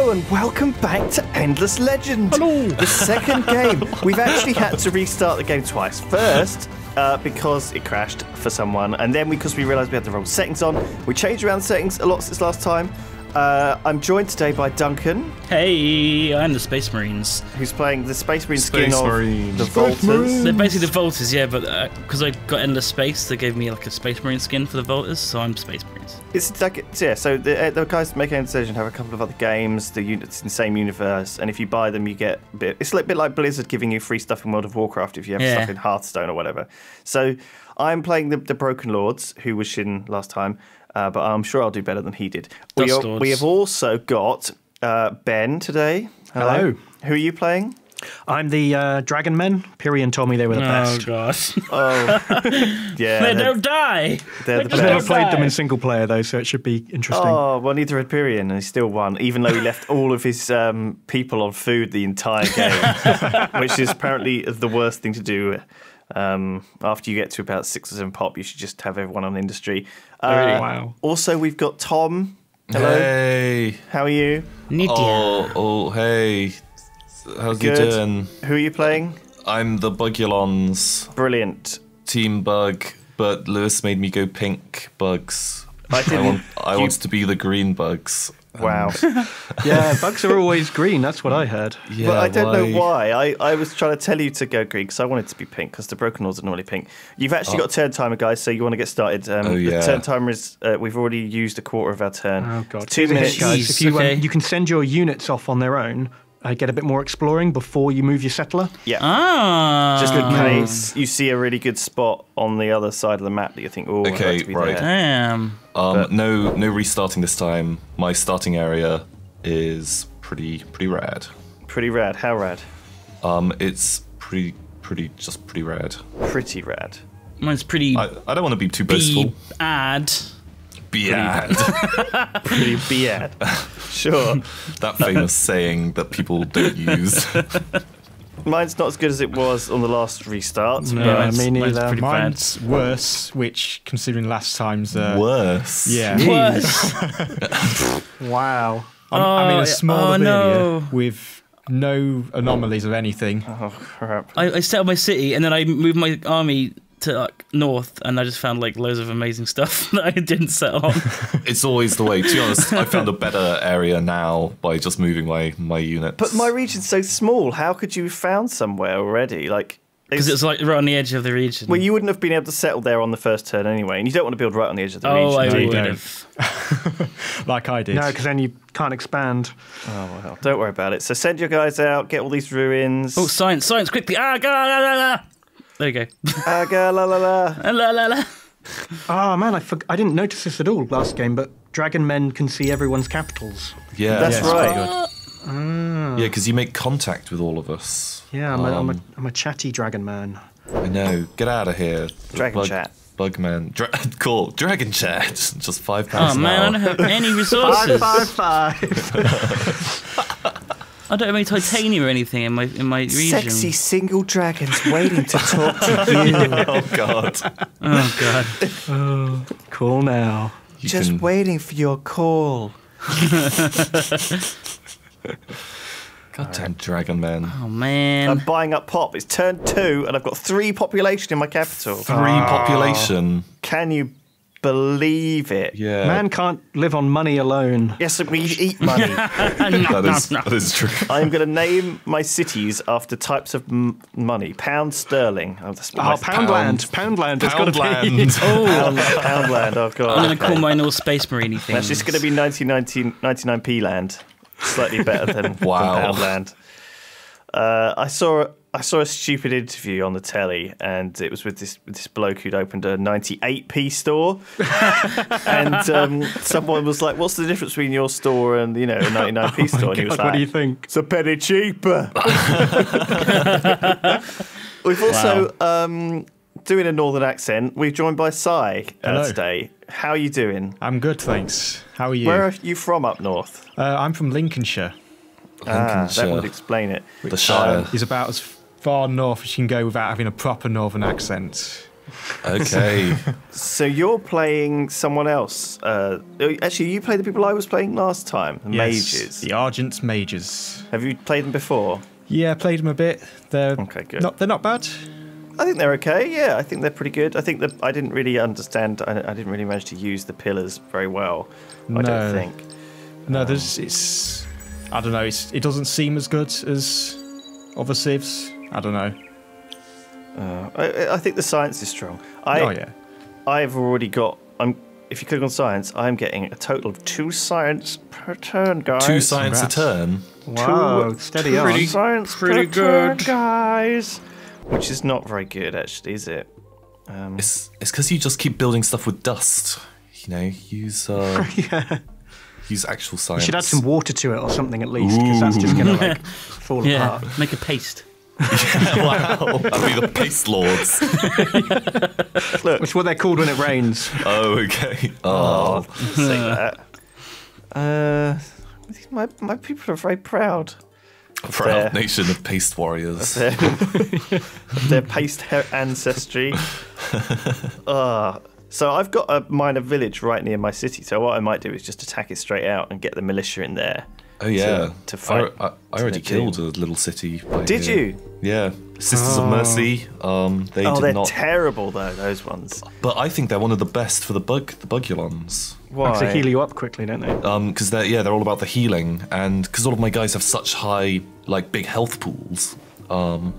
Hello and welcome back to Endless Legend. Hello. The second game. We've actually had to restart the game twice. First, uh, because it crashed for someone, and then because we realised we had the wrong settings on. We changed around the settings a lot since last time. Uh, I'm joined today by Duncan, Hey, I'm the Space Marines. who's playing the Space Marine skin Space of Marines. the Space Vaulters. They're basically the Vaulters, yeah, but because I got endless space, they gave me like a Space Marine skin for the Vaulters, so I'm Space Marines. It's like it's- yeah. So the, uh, the guys making a decision have a couple of other games. The units in the same universe, and if you buy them, you get a bit. It's a bit like Blizzard giving you free stuff in World of Warcraft if you have Yeah. stuff in Hearthstone or whatever. So I'm playing the, the Broken Lords, who was Sjin last time, uh, but I'm sure I'll do better than he did. We, are- we have also got uh, Ben today. Hello. Who are you playing? I'm the uh, Dragon Men. Pyrion told me they were the Oh best. gosh, Oh, yeah. they don't die. they're the I've never best. played them in single player though, so it should be interesting. Oh well, neither had Pyrion, and he still won, even though he left all of his um, people on food the entire game, which is apparently the worst thing to do. Um, after you get to about six or seven pop, you should just have everyone on industry. Uh, wow. Also, we've got Tom. Hello, Hey. how are you? Nidia. Oh, oh, hey. How's you Good. doing? Who are you playing? I'm the Bugulons, Brilliant. Team Bug, but Lewis made me go pink bugs. I I didn't. want, I you- want to be the green bugs. Wow. Yeah, bugs are always green. That's what I heard. Yeah, but I don't know why. I, I was trying to tell you to go green because I wanted to be pink because the Broken Lords are normally pink. You've actually got a turn timer, guys, so you want to get started. Um, Oh, yeah. The turn timer is, uh, we've already used a quarter of our turn. Oh god. Two Here's a hint, minutes. guys. If you, um, okay. you can send your units off on their own, uh, get a bit more exploring before you move your settler. Yeah. Ah, Just in case you see a really good spot on the other side of the map that you think, oh, I'd Okay, like to be right. there. Damn. Um, But- no, no restarting this time. My starting area is pretty, pretty rad. Pretty rad. How rad? Um, it's pretty, pretty, just pretty rad. Pretty rad. Mine's pretty I, I don't want to be too boastful. bad. Bad. Pretty bad. sure. that famous saying that people don't use. Mine's not as good as it was on the last restart. No, but mine's- me neither. pretty bad. Mine's worse, which considering last time's uh, Worse. Yeah, Worse. Wow. I'm, I'm in Oh, a small oh, area no. with no anomalies of anything. Oh, crap. I, I set up my city and then I moved my army to like north, and I just found like loads of amazing stuff that I didn't set on. It's always the way. To be honest, I found a better area now by just moving my my units. But my region's so small. How could you have found somewhere already? Like, Because it's like right on the edge of the region. Well, you wouldn't have been able to settle there on the first turn anyway, and you don't want to build right on the edge of the oh, I region. do you? would have. Like I did. No, because then you can't expand. Oh well, don't worry about it. So send your guys out, get all these ruins. Oh, science, science, quickly! Ah, ga, la, la, la. There you go. Aga, la la la. Ah, la, la, la. Oh man, I, forg I didn't notice this at all last game, but Dragon Men can see everyone's capitals. yeah, That's Yeah, right. it's pretty yeah, because you make contact with all of us. Yeah, I'm, a, I'm, a, Um, I'm a chatty Dragon Man. I know. Get out of here, Dragon chat. Bugman. Dra- cool. Dragon chat. Just five pounds Oh an man, I don't have any resources. Five, five, five. I don't have any titanium or anything in my in my region. Sexy single dragons waiting to talk to you. oh god. Oh god. Oh, cool now. You Just can- waiting for your call. Goddamn Dragon Man. Oh man. I'm buying up pop. It's turn two, and I've got three population in my capital. Three population. Can you believe it? Yeah. Man can't live on money alone. Yes, we eat money. that is that is true. I'm going to name my cities after types of m- money. Pound sterling. Oh, that's Oh, my- Poundland. Poundland. It's got to be. Poundland. oh, Pound, Poundland. Oh god. I'm gonna call mine all space marine things. That's just going to be 1999 99p land. Slightly better than, Wow. than Poundland. Uh, I saw I saw a stupid interview on the telly, and it was with this with this bloke who'd opened a 98p store, and um, someone was like, "What's the difference between your store and you know a 99p store?" and he was God, like, what do you think? It's a penny cheaper. We've also um, doing a northern accent. We're joined by Si uh, today. How are you doing? I'm good, thanks. How are you? Where are you from up north? uh, I'm from Lincolnshire. Ah, that would explain it. The Shire. Is about as far north as you can go without having a proper northern accent. Okay. So you're playing someone else. Uh, actually, you played the people I was playing last time, the Yes, mages. The Ardent Mages. Have you played them before? Yeah, played them a bit. They're Okay, good. Not, they're not bad. I think they're okay. Yeah, I think they're pretty good. I think that I didn't really understand. I, I didn't really manage to use the pillars very well. No. I don't think. No, there's it's. I don't know. It's, it doesn't seem as good as other civs. I don't know. Uh, I, I think the science is strong. I, oh yeah. I've already got. I'm. If you click on science, I'm getting a total of two science per turn, guys. Two science Congrats. a turn. Wow, steady on. pretty- science pretty per turn, good. guys. Which is not very good, actually, is it? Um, It's it's because you just keep building stuff with dust. You know, use uh, yeah. use actual science. You should add some water to it or something at least, because that's just going to like fall Yeah, apart. make a paste. wow, that'll be the paste lords. It's what they're called when it rains. Oh, okay. Oh, say that. Uh, my my people are very proud. proud there. nation of paste warriors. Their, their paste ancestry. Ah, so I've got a minor village right near my city. So what I might do is just attack it straight out and get the militia in there. Oh yeah, to fight I, I, I already to the team. killed a little city. by Did here. you? Yeah, Sisters of Mercy. Um, they oh, did they're not. terrible though. Those ones. but I think they're one of the best for the bug, the bugulons. Why? Like to heal you up quickly, don't they? Um, because they're yeah, they're all about the healing, and because all of my guys have such high, like big health pools. Um,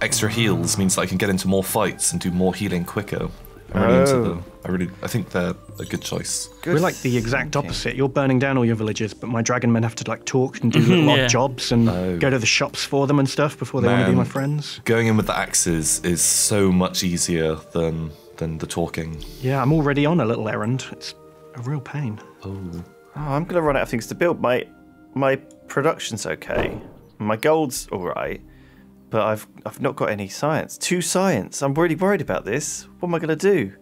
extra heals means that I can get into more fights and do more healing quicker. I'm really into Oh. them. I really, I think they're a good choice. Good We're like the exact thinking. opposite. You're burning down all your villages, but my dragon men have to like talk and do little Yeah. odd jobs and Oh. go to the shops for them and stuff before they want to be my friends. Going in with the axes is so much easier than than the talking. Yeah, I'm already on a little errand. It's a real pain. Oh, Oh, I'm gonna run out of things to build. My my production's okay. My gold's all right, but I've I've not got any science. Two science. I'm really worried about this. What am I gonna do?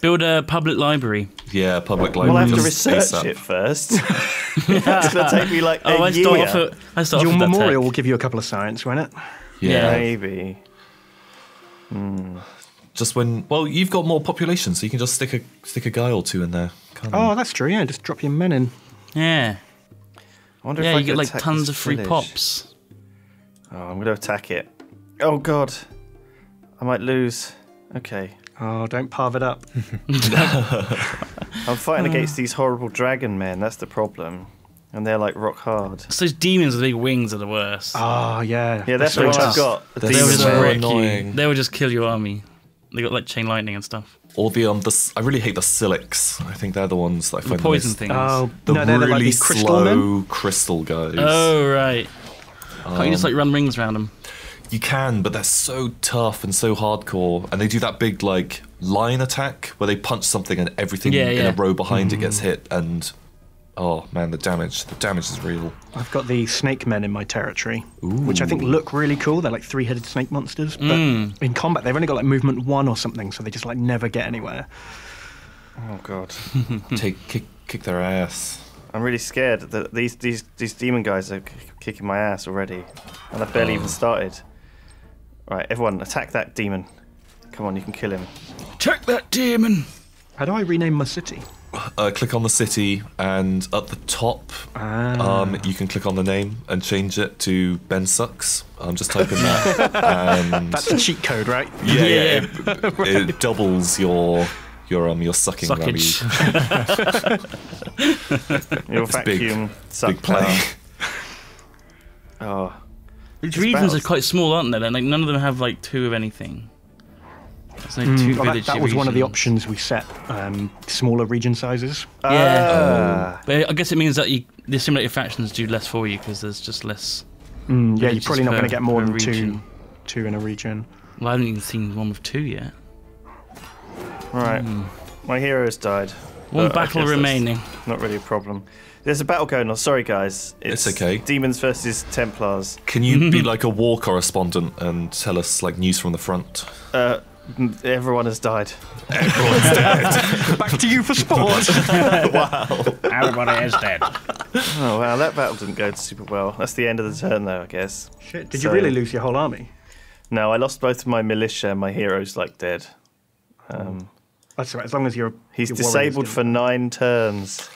Build a public library. yeah, public library. Well, library. I have to research it first. it's gonna take me like a Oh, I year. start off at, I start Your off memorial will give you a couple of science, won't it? Yeah. Maybe. Hmm. Just when, well, you've got more population, so you can just stick a stick a guy or two in there. can't you? Oh, that's true. Yeah, just drop your men in. Yeah, I wonder if yeah. I You get like tons of free village. pops. Oh, I'm gonna attack it. Oh God, I might lose. Okay, Oh, don't parve it up. I'm fighting against these horrible dragon men. That's the problem, and they're like rock hard. It's those demons with big wings are the worst. Oh, yeah. Yeah, that's They're what so I've got. The They're will just so annoying. you. They will just kill your army. They got like chain lightning and stuff. Or the um, the I really hate the silics. I think they're the ones that I The find poison most, things. Oh, The no, they're really like these crystal slow men. crystal guys. Oh right. Can't you just Um, like run rings around them? You can, but they're so tough and so hardcore, and they do that big like line attack where they punch something and everything Yeah, in yeah. a row behind it gets hit, and oh man, the damage, the damage is real. I've got the snake men in my territory, which I think look really cool. They're like three-headed snake monsters, but Mm. in combat they've only got like movement one or something, so they just like never get anywhere. Oh God, Take kick kick their ass. I'm really scared that these these these demon guys are kicking my ass already, and I've barely Oh. even started. Right, everyone, attack that demon. Come on, you can kill him. Attack that demon. How do I rename my city? Uh, click on the city, and at the top, Ah. um, you can click on the name and change it to Ben Sucks. I'm just typing that, and That's a cheat code, right? yeah, yeah, Yeah. it, it doubles your your um your sucking Suckage. value. Your It's big- vacuum suck Big play. Oh, These regions are quite small, aren't they? They're, Like none of them have like two of anything. There's no two Well, that, village that was one of the options we set. Um, smaller region sizes. Ah. But I guess it means that you, the simulated factions do less for you because there's just less. Mm, yeah, you're probably not going to get more per than two, two in a region. Well, I haven't even seen one with two yet. Right. My hero's died. One But battle remaining. Not really a problem. There's a battle going on. Sorry, guys. It's okay. Demons versus Templars. Can you be like a war correspondent and tell us like news from the front? Uh, everyone has died. Everyone's dead. Back to you for sport. wow. Everybody is dead. Oh wow, that battle didn't go super well. That's the end of the turn, though, I guess. Shit, did So- you really lose your whole army? No, I lost both of my militia and my heroes like dead. Um, That's all right. As long as you're he's your disabled for nine turns.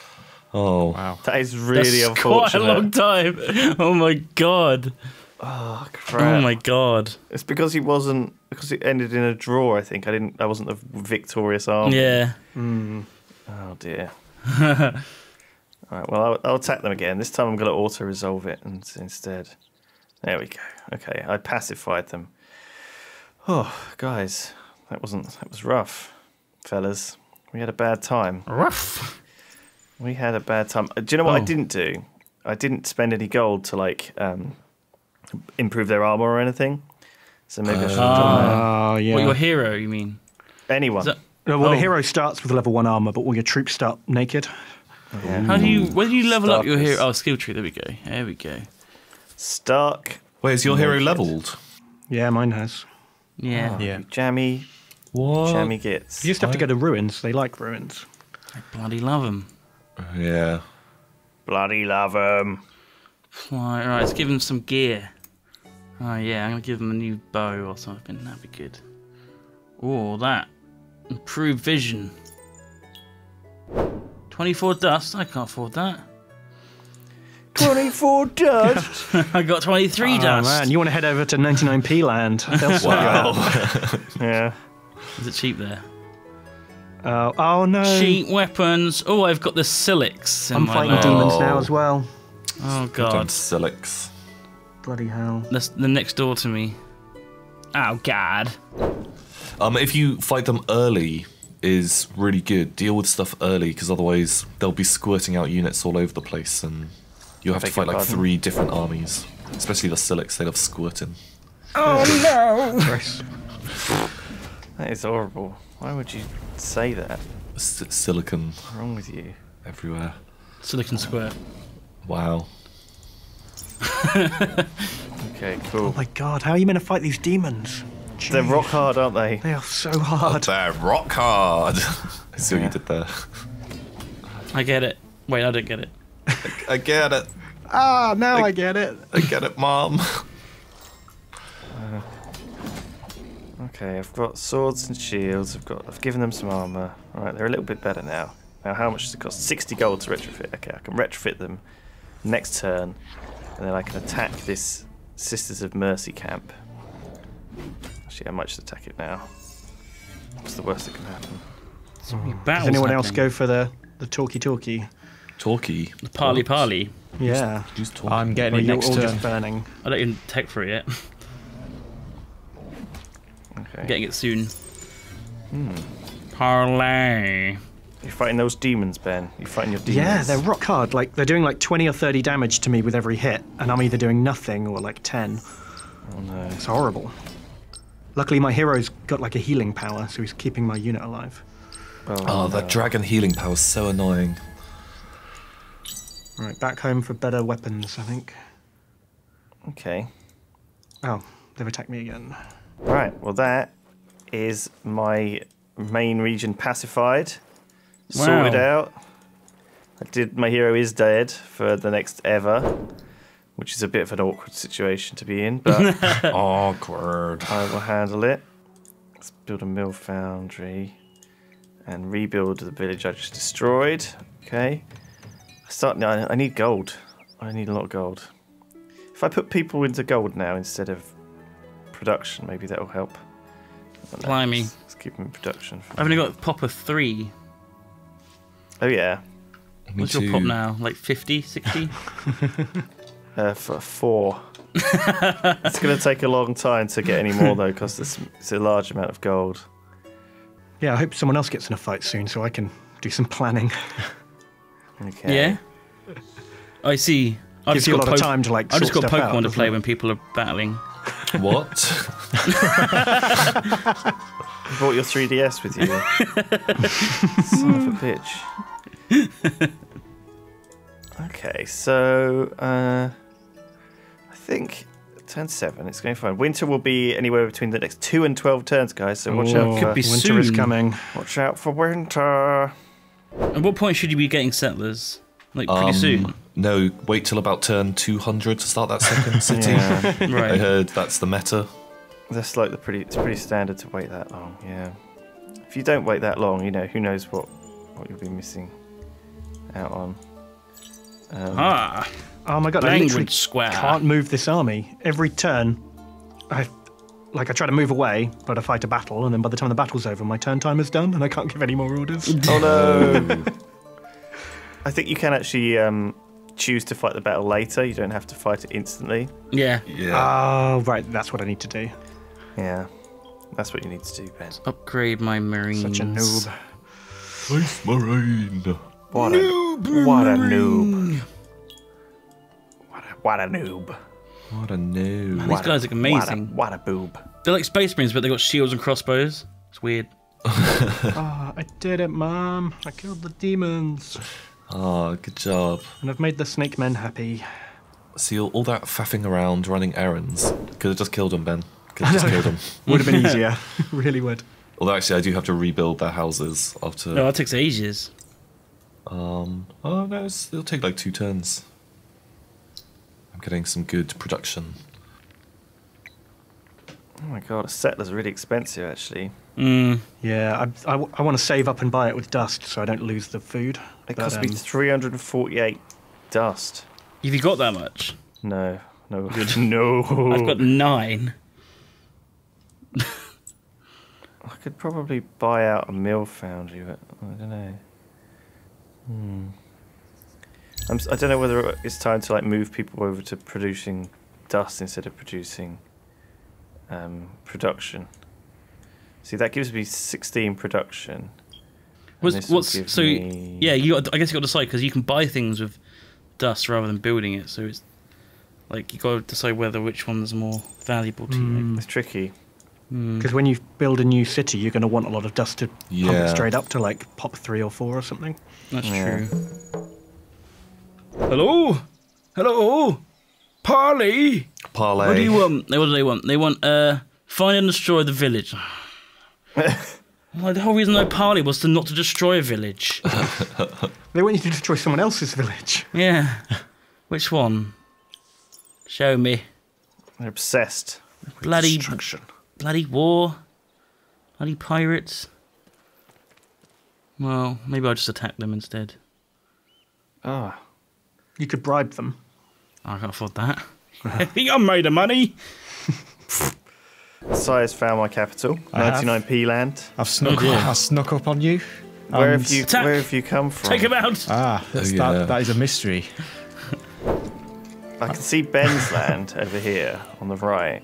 Oh, Wow. That is really That's quite a long time. Oh my god. Oh, crap. Oh my god. It's because he wasn't because it ended in a draw. I think I didn't. I wasn't the victorious army. Yeah. Mm. Oh dear. All right. Well, I'll, I'll attack them again. This time I'm going to auto resolve it and, instead. There we go. Okay, I pacified them. Oh, guys, that wasn't that was rough, fellas. We had a bad time. Rough. We had a bad time. Uh, Do you know what I Oh. didn't do? I didn't spend any gold to like um, improve their armor or anything. So maybe I should have done that. Oh, yeah. What your hero, you mean? Anyone. That, No, well, Oh. the hero starts with level one armor, but all your troops start naked. Yeah. how do you where do you level up your hero? Oh, skill tree. There we go. There we go. Stark. wait, is your hero leveled? Yeah, mine has. Yeah. Yeah. You jammy, What? jammy gets. You just have to go to ruins. They like ruins. I bloody love him. Yeah. Bloody love 'em. Right, right, let's give him some gear. Oh yeah, I'm gonna give him a new bow or something. That'd be good. Oh, that improved vision. Twenty-four dust. I can't afford that. 24 dust. I got twenty-three Oh, dust. man, you want to head over to 99p land. They'll sort yeah. Is it cheap there? Oh, oh, no. Cheap weapons. Oh, I've got the Silics in I'm my fighting land. demons now as well. Oh God. god, Silics. Bloody hell. that's the next door to me. Oh god. Um, if you fight them early, is really good. Deal with stuff early, because otherwise they'll be squirting out units all over the place, and you'll have to fight like pardon? three different armies. Especially the Silics, they love squirting. Christ. That is horrible. Why would you say that? S- silicon What's wrong with you? everywhere. Silicon Square. Wow. Okay, cool. Oh my god, how are you meant to fight these demons? They're rock hard, aren't they? They are so hard. They're rock hard. I see what you did there. I get it. Wait, I don't get it. I get it. Ah, now I get it. I get it, mom. Okay, I've got swords and shields. I've got. I've given them some armor. All right, they're a little bit better now. Now, how much does it cost? 60 gold to retrofit. Okay, I can retrofit them next turn, and then I can attack this Sisters of Mercy camp. Actually, I might just attack it now. What's the worst that can happen? So many hmm. Does battles anyone else happening. go for the, the talkie talkie? Talkie. The parley parley. Yeah. Who's talking? I'm Or getting it you're next all turn. just burning. I don't even tech for it yet. Okay. I'm getting it soon. Hmm. Parlay. You're fighting those demons, Ben. You're fighting your demons. Yeah, they're rock hard. Like they're doing like 20 or 30 damage to me with every hit, and I'm either doing nothing or like 10. Oh no. It's horrible. Luckily, my hero's got like a healing power, so he's keeping my unit alive. Oh, that uh, dragon healing power is so annoying. Right, back home for better weapons, I think. Okay. Oh, they've attacked me again. Right. Well, that is my main region pacified, sorted out. I did. My hero is dead for the next ever, which is a bit of an awkward situation to be in, but Awkward. I will handle it. Let's build a mill foundry and rebuild the village I just destroyed. Okay. I start. I I need gold. I need a lot of gold. If I put people into gold now instead of production, maybe that'll help. I Blimey. Let's, let's keep them in production. I've only got pop of three. Oh yeah. Me What's too. your pop now? Like 50, 60? Uh, for four. it's going to take a long time to get any more though, because it's, it's a large amount of gold. Yeah, I hope someone else gets in a fight soon so I can do some planning. Okay. Yeah? I see. I Gives just you a got lot of time to like. I just got stuff out, Pokemon to play it? when people are battling. What? You brought your 3DS with you. Son of a bitch. okay, so uh, I think turn seven. It's going fine. Winter will be anywhere between the next two and twelve turns, guys. So watch out. Oh, For, Could be winter is coming. watch out for winter. At what point should you be getting settlers? Like pretty Um, soon. No, wait till about turn 200 to start that second city. Yeah, I heard that's the meta. that's like the pretty. It's pretty standard to wait that long. Yeah. if you don't wait that long, you know who knows what what you'll be missing out on. Um, Ah, Oh my god, I literally square. can't move this army. Every turn, I like I try to move away, but I fight a battle, and then by the time the battle's over, my turn time is done, and I can't give any more orders. Oh no! I think you can actually um, choose to fight the battle later. You don't have to fight it instantly. Yeah. Yeah. Oh, right, that's what I need to do. Yeah, that's what you need to do, Ben. Upgrade my marines. Such a noob. Space Marine. What a what a noob! What a what a noob! What a noob. These What a- guys look amazing. What a, what a boob! They're like space marines, but they got shields and crossbows. It's weird. Ah, I did it, Mom. I killed the demons. Oh, good job. And I've made the snake men happy. See, all, all that faffing around running errands. Could have just killed them, Ben. Could have just killed them. Would have been easier. really would. Although, actually, I do have to rebuild their houses after. No, that takes ages. Um. Oh, no, it's, it'll take like two turns. I'm getting some good production. Oh my god, a settler's really expensive actually. Mm. Yeah, I, I, want to save up and buy it with dust so I don't lose the food. It But, cost me um, 348 dust. Have you got that much? No, no, no. I've got nine. I could probably buy out a mill foundry, but I don't know. Hmm. I'm, s- I don't know whether it's time to like move people over to producing dust instead of producing um, production. See, that gives me 16 production. and What's, what's so? me- Yeah, you. Got, I guess you got to decide because you can buy things with dust rather than building it. So it's like you got to decide whether which one's more valuable to you. It's tricky. Because when you build a new city, you're going to want a lot of dust to pump it straight up to like pop three or four or something. That's Yeah. true. Hello, hello, Parley. Parlay. What do you want? What do they want? They want uh, find and destroy the village. well, the whole reason I parley was to not to destroy a village. They want you to destroy someone else's village. yeah. Which one? Show me. They're obsessed. with Bloody- destruction. Bloody war. Bloody pirates. Well, maybe I'll just attack them instead. Ah, You could bribe them. I can't afford that. I think I'm made of money. Sire's found my capital, I 99p land. I've snuck, Oh, dear. I snuck up on you. Where have you Where have you come from? Take him out. Ah, that's, Oh, yeah. that, that is a mystery. I can see Ben's land over here on the right.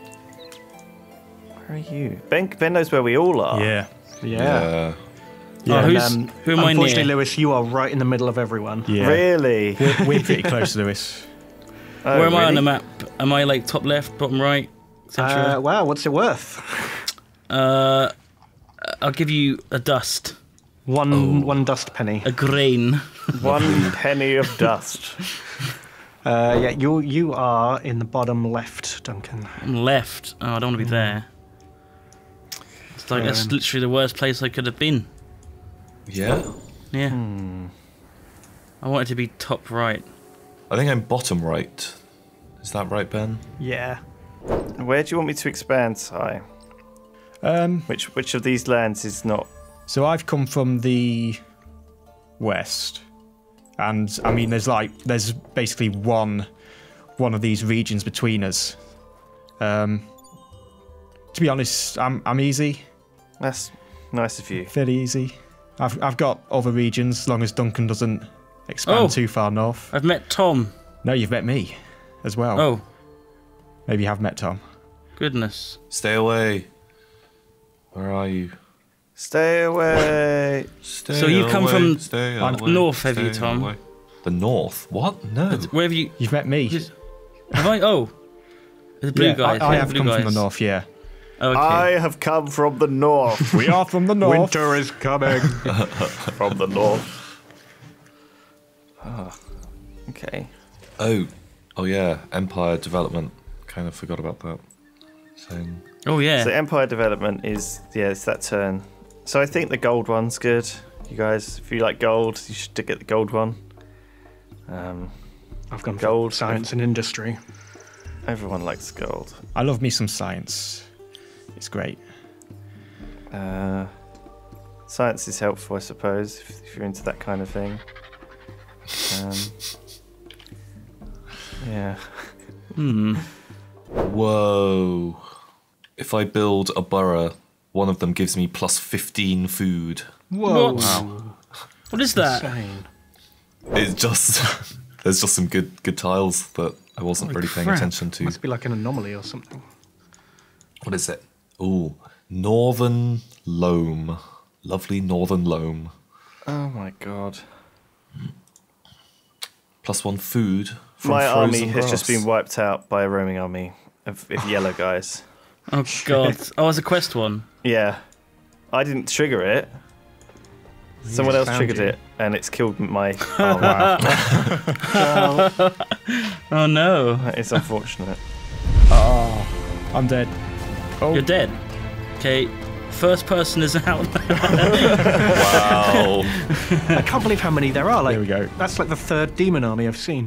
Where are you? Ben, ben knows where we all are. Yeah. Yeah. Oh, and, who's- who am I Unfortunately. Lewis, you are right in the middle of everyone. Yeah. Really? We're, we're pretty close, Lewis. Oh, Where am I on the map? Am I like top left, bottom right, Uh, etc.? wow, what's it worth? Uh, I'll give you a dust, One one dust penny. a grain. One penny of dust. Uh, yeah, you you are in the bottom left, Duncan. I'm left. Oh, I don't want to be there. It's like that's Um, literally the worst place I could have been. Yeah. Yeah. Hmm. I wanted to be top right. I think I'm bottom right. Is that right, Ben? Yeah. Where do you want me to expand, Si? Um, Which which of these lands is not? so I've come from the west, and I mean, there's like there's basically one one of these regions between us. Um, to be honest, I'm I'm easy, That's nice of you. fairly easy. I've I've got other regions, as long as Duncan doesn't expand Oh. too far north. I've met Tom. No, you've met me as well. Oh, Maybe you have met Tom. goodness. Stay away. Where are you? Stay away. Stay So you've come away, from stay I'm away, north, have you, Tom? away. The north? What? No. Where have you? You've met me. Just- Have I? Oh, the blue yeah, guys. I, I have come guys. from the north. Yeah. Oh, okay. I have come from the north. We are from the north. Winter is coming. from the north. Ah, okay. Oh, oh yeah. Empire development. Kind of forgot about that. Same. oh yeah. So empire development is yeah, it's that turn. So I think the gold one's good. You guys, if you like gold, you should get the gold one. Um, I've gone Gold. for science and industry. everyone likes gold. I love me some science. It's great. Uh, Science is helpful, I suppose, if, if you're into that kind of thing. Um, yeah. Hmm. Whoa. If I build a burrow, one of them gives me plus 15 food. Whoa. What? What is that? Insane. It's just. There's just some good good tiles that I wasn't Holy really paying crap. attention to. Must be like an anomaly or something. What is it? Ooh, Northern Loam. Lovely Northern Loam. Oh my god. Plus one food. From My army frozen has just been wiped out by a roaming army of, of yellow guys. Oh god. Oh, it's a quest one. Yeah. I didn't trigger it. Someone else triggered you. it, and it's killed my army. Wow. Oh no. It's unfortunate. oh, I'm dead. Oh, You're dead. Okay. First person is out. Wow. I can't believe how many there are. Like There we go. That's like the third demon army I've seen.